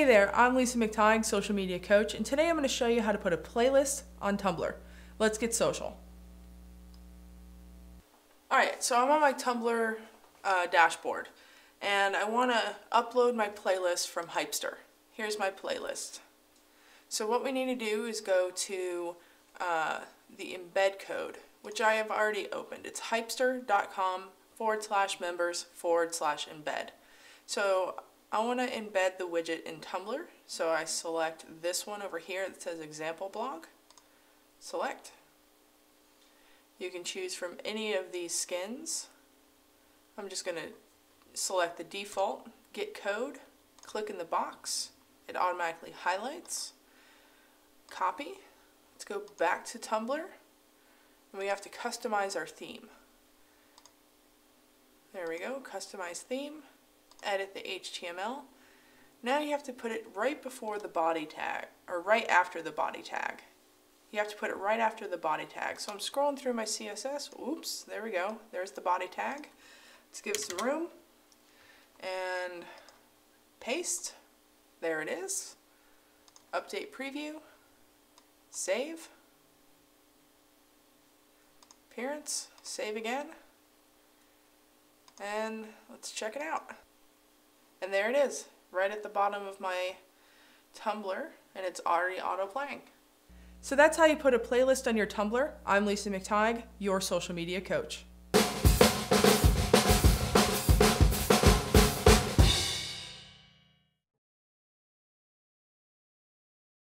Hey there, I'm Lisa McTigue, social media coach, and today I'm going to show you how to put a playlist on Tumblr. Let's get social. Alright, so I'm on my Tumblr uh, dashboard, and I want to upload my playlist from Hypster. Here's my playlist. So what we need to do is go to uh, the embed code, which I have already opened. It's hypster.com forward slash members forward slash embed. So I want to embed the widget in Tumblr, so I select this one over here that says example blog. Select. You can choose from any of these skins. I'm just going to select the default, get code, click in the box, it automatically highlights, copy, let's go back to Tumblr, and we have to customize our theme. There we go, customize theme edit the HTML. Now you have to put it right before the body tag, or right after the body tag. You have to put it right after the body tag. So I'm scrolling through my CSS. Oops, there we go. There's the body tag. Let's give it some room. And paste. There it is. Update preview. Save. Appearance. Save again. And let's check it out. And there it is, right at the bottom of my Tumblr, and it's already auto-playing. So that's how you put a playlist on your Tumblr. I'm Lisa McTigue, your social media coach.